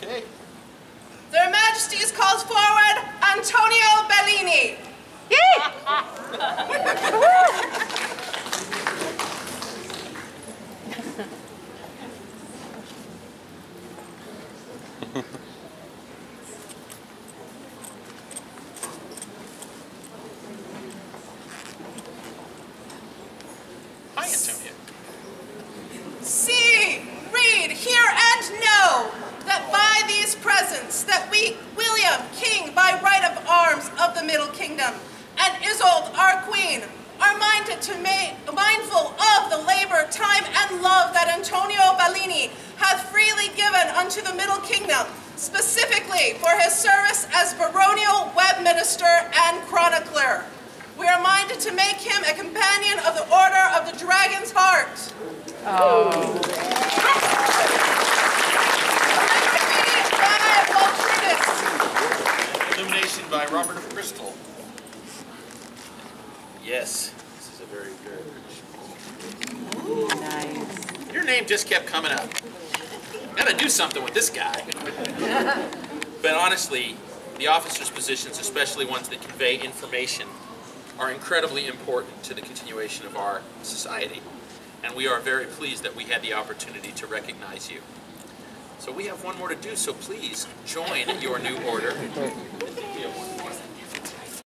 Okay. Their Majesties calls forward Antonio Bellini. Hi, Antonio. We, William, king by right of arms of the Middle Kingdom, and Isolde, our queen, are minded to make, mindful of the labor, time, and love that Antonio Bellini hath freely given unto the Middle Kingdom, specifically for his service as baronial web minister and chronicler. We are minded to make him a companion of the Order of the Dragon's Heart. Oh. By Robert Crystal. Yes, this is a very, very good Nice. Your name just kept coming up. Gotta do something with this guy. but honestly, the officers' positions, especially ones that convey information, are incredibly important to the continuation of our society. And we are very pleased that we had the opportunity to recognize you. So we have one more to do, so please join your new order